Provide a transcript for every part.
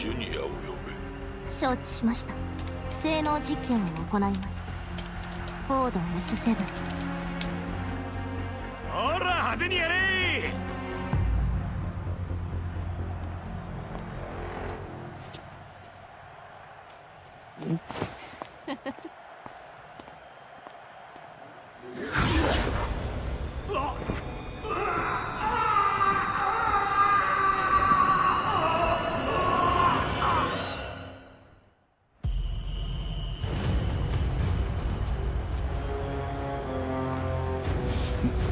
ジュニアを呼べ。承知しました。性能実験を行います。フォード S7 ほら派手にやれ Ugh.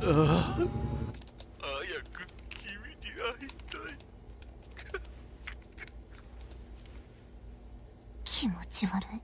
早く君に会いたい。気持ち悪い。